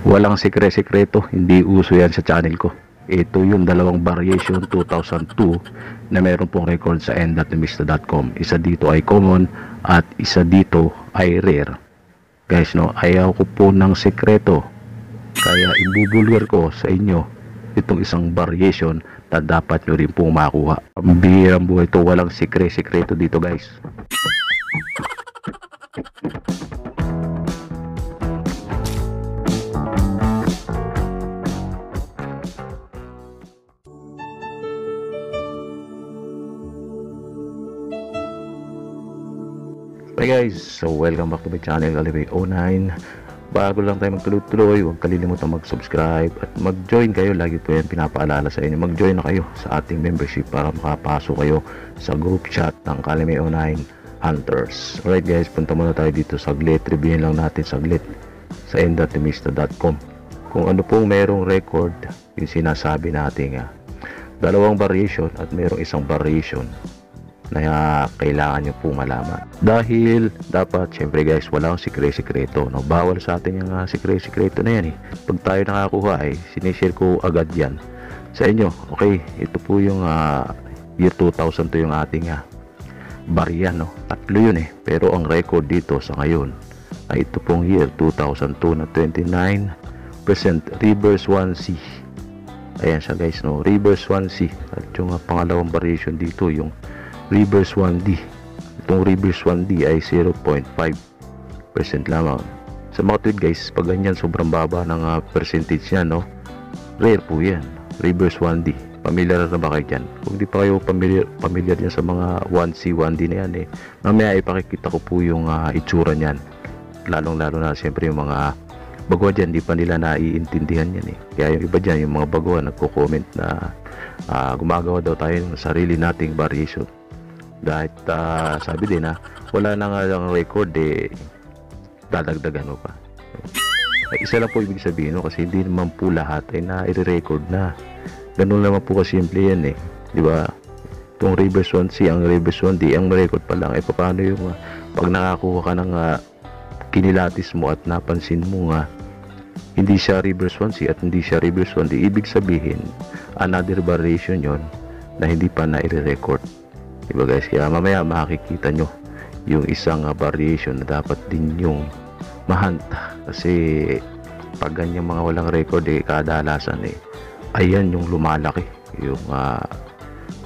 Walang sekre-sekreto, hindi uso yan sa channel ko. Ito yung dalawang variation 2002 na meron pong record sa end.mista.com. Isa dito ay common at isa dito ay rare. Guys, no, ayaw ko po ng sekreto. Kaya ibubulgar ko sa inyo itong isang variation na dapat nyo rin pong makuha. Ang bihirang buhay to, walang sekre-sekreto dito guys. Hey guys, so welcome back to my channel Kalibay 09 Bago lang tayo magtuloy-tuloy, huwag kalilimutan mag-subscribe at mag-join kayo, lagi po yan pinapaalala sa inyo. Mag-join na kayo sa ating membership para makapasok kayo sa group chat ng Kalibay 09 Hunters. Alright guys, punta muna tayo dito saglit, reviewin lang natin saglit sa end.mista.com kung ano pong merong record yung sinasabi natin nga dalawang variation at merong isang variation na kailangan nyo pong malaman. Dahil dapat, syempre guys, wala akong sikre-sikreto. No? Bawal sa atin yung uh, sikre-sikreto na yan eh. Pag tayo nakakuha ay sinishare ko agad yan sa inyo. Okay, ito po yung uh, year 2000 to yung ating uh, barya. No? Tatlo yun eh. Pero ang record dito sa ngayon ay ito pong year 2002 na 29% reverse 1C. Ayan siya guys, no? reverse 1C. At yung uh, pangalawang variation dito, yung reverse 1D itong reverse 1D ay 0.5% lamang. Sa mga tweet guys pag ganyan sobrang baba ng uh, percentage yan no? Rare po yan. Reverse 1D familiar na ba kayo dyan? Kung di pa kayo familiar, familiar yan sa mga 1C 1D na yan eh mamaya ipakikita ko po yung uh, itsura nyan lalong lalo na siyempre yung mga baguhan dyan di pa nila naiintindihan yan eh. Kaya yung iba dyan yung mga baguhan nagko-comment na uh, gumagawa daw tayo ng sarili nating variation dahil uh, sabi din na wala na nga lang record eh dadagdagan mo pa. Ay, isa lang po ibig sabihin no? kasi hindi naman po lahat ay na i-record na. Ganun naman po kasimple yan eh di ba? Itong reverse 1C ang reverse 1D ang record pa lang. Eh paano yung uh, pag nakakuha ka ng uh, kinilatis mo at napansin mo nga hindi siya reverse 1C at hindi siya reverse 1D ibig sabihin another variation yon na hindi pa na i-record Diba guys? Kaya mamaya makikita nyo yung isang uh, variation na dapat din yung mahanta. Kasi pag ganyan mga walang record eh, kadalasan eh, ayan yung lumalaki. Yung uh,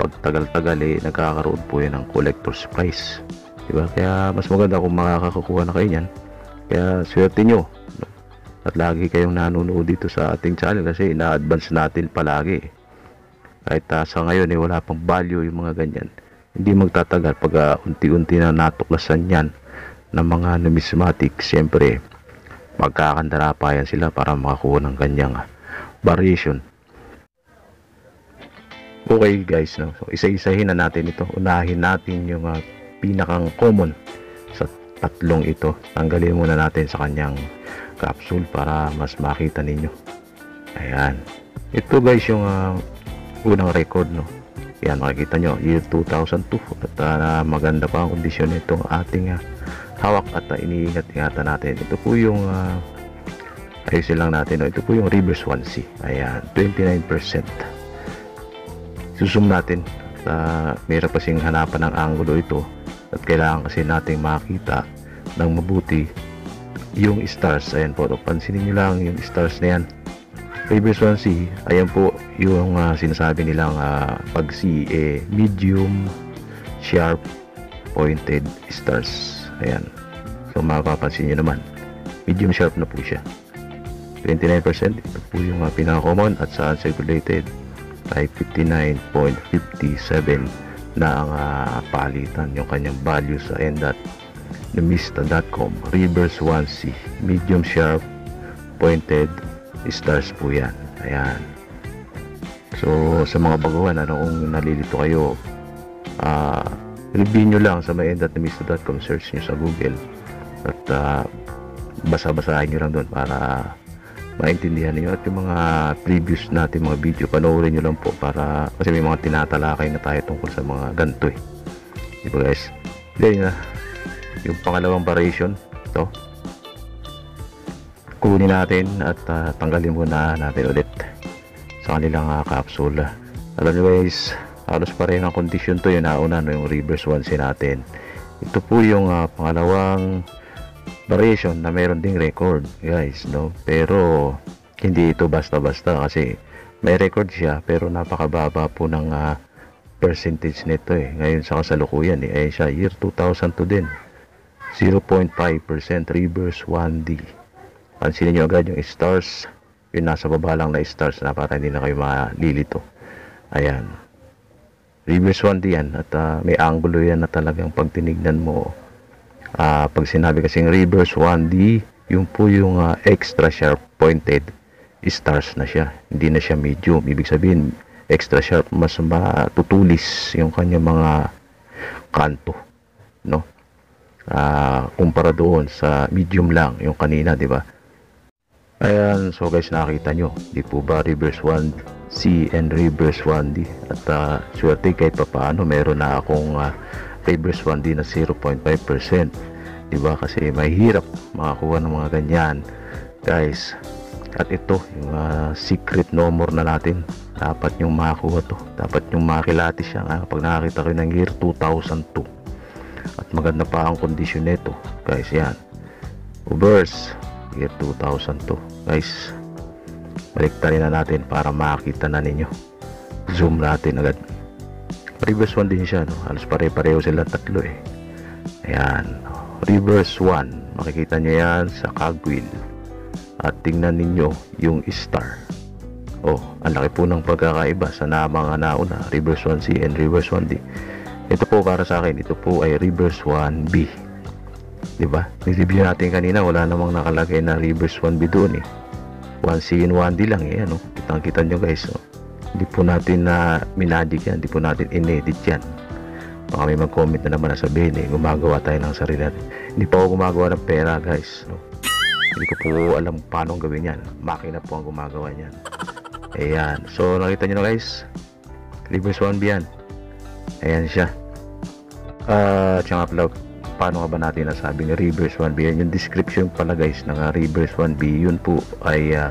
pagtagal-tagal eh, nagkakaroon po yan ng collector's price. Diba? Kaya mas maganda kung makakakuha na kayo yan. Kaya swerte nyo. At lagi kayong nanonood dito sa ating channel kasi ina-advance natin palagi. Kahit uh, sa ngayon eh, wala pang value yung mga ganyan hindi magtatagal pag uh, unti-unti na natuklasan yan ng mga numismatic. Siyempre magkakandarapayan sila para makakuha ng kanyang uh, variation. Okay guys no? so isa-isahin na natin ito. Unahin natin yung uh, pinakang common sa tatlong ito. Tanggalin muna natin sa kanyang capsule para mas makita ninyo. Ayan. Ito guys yung uh, unang record no yan makikita nyo year 2002 at uh, maganda pa ang kondisyon nitong ating uh, hawak at uh, iniingat-ingatan natin. Ito po yung uh, ayusin lang natin no? ito po yung reverse 1C ayan 29% susum natin. At uh, mayroon kasing hanapan ng angulo ito. At kailangan kasi nating makita ng mabuti yung stars. Ayan po pansinin nyo lang yung stars na yan. Reverse 1C, ayan po yung uh, sinasabi nilang uh, pag C eh, medium sharp pointed stars. Ayan. So mapapansin nyo naman, medium sharp na po siya. 29% ito po yung uh, pinaka-common at sa uncirculated ay 59.57 na ang uh, palitan yung kanyang value sa end.nemista.com reverse 1C medium sharp pointed stars po yan ayan so sa mga baguhan ano kung nalilito kayo uh, review nyo lang sa mayen.namisto.com search nyo sa google at uh, basa-basahin nyo lang doon para maintindihan niyo at yung mga previous natin mga video panoorin nyo lang po para kasi may mga tinatalakay na tayo tungkol sa mga ganito eh. Diba guys? Ganyan na. Yung pangalawang variation to kunin natin at ah, tanggalin muna natin ulit sa kanilang uh, capsule. Alam nyo guys halos pa rin ang kondisyon to yung nauna no, yung reverse 1C natin. Ito po yung ah, pangalawang variation na meron ding record guys no? Pero hindi ito basta basta kasi may record siya pero napakababa po ng ah, percentage nito eh. Ngayon sa kasalukuyan eh ay siya year 2002 din. 0.5% reverse 1D pansinin nyo agad yung stars yung nasa baba lang na stars na para hindi na kayo malilito. Ayan. Reverse 1D yan. At ah, may angulo yan na talagang pag tinignan mo. Ah, pag sinabi kasing reverse 1D yung po yung ah, extra sharp pointed stars na siya. Hindi na siya medium. Ibig sabihin extra sharp mas matutulis yung kanya mga kanto no? Ah kumpara doon sa medium lang yung kanina di ba ayan so guys nakita nyo. Di po ba reverse 1C and reverse 1D at uh, swerte kahit pa paano meron na akong ah, reverse 1D na 0.5% di ba? Kasi mahirap makakuha ng mga ganyan guys. At ito yung ah, secret number na natin. Dapat yung makakuha to. Dapat yung makilati siya nga pag nakakita ko ng year 2002 at maganda pa ang kondisyon nito guys. Yan. Ubers year 2002 guys baliktarin na natin para makita na ninyo. Zoom natin agad. Reverse 1 din siya no? halos pare-pareho sila tatlo eh. Ayan. Reverse 1 makikita nyo yan sa cogwheel. At tingnan ninyo yung star. Oh ang laki po ng pagkakaiba sa na mga nauna. Reverse 1C and reverse 1D ito po para sa akin. Ito po ay reverse 1B di ba ni-review natin kanina wala namang nakalagay na reverse 1B doon eh. 1C and 1D lang eh ano? Kitang kita nyo guys oh. hindi po natin na minagic yan hindi po natin inedit yan. Baka may mag-comment na naman na sabihin eh gumagawa tayo ng sarili natin. Hindi pa ako gumagawa ng pera guys no? hindi ko po alam paano gawin yan. Makina po ang gumagawa niyan. Ayan. So nakita nyo na guys? Reverse 1B yan. Ayan siya. Uh, tsaka pala paano nga ba natin nasabing reverse 1B yan yung description pala guys ng uh, reverse 1B yun po ay uh,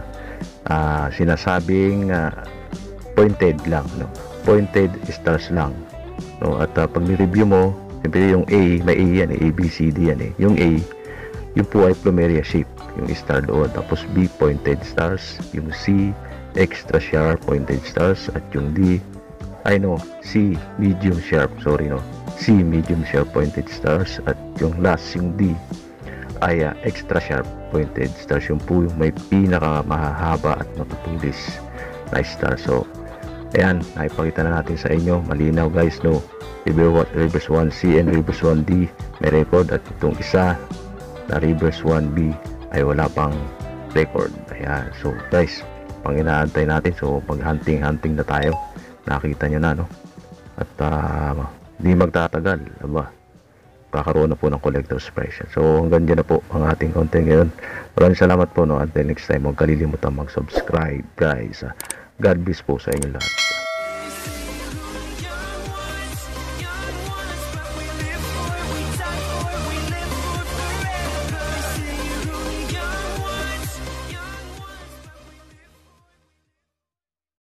uh, sinasabing uh, pointed lang no? pointed stars lang no? at uh, pag ni-review mo siyempre yung A may A yan eh, A, B, C, D yan eh. Yung A yung po ay plumeria shape yung star doon. Tapos B pointed stars yung C extra sharp pointed stars at yung D ay no C medium sharp sorry no C medium sharp pointed stars at yung last yung D ay uh, extra sharp pointed stars. Yung po yung may pinaka mahahaba at matutulis na star. So ayan naipakita na natin sa inyo. Malinaw guys no? Reverse 1C and reverse 1D may record at itong isa na reverse 1B ay wala pang record. Ayan. So guys pang natin. So pag hunting hunting na tayo. Nakita nyo na no? At uh, di magtatagal. Aba kakaroon na po ng collector's price so hanggang dyan na po ang ating content ngayon. Maraming salamat po no? Until next time huwag kalilimutan mag subscribe guys God bless po sa inyo lahat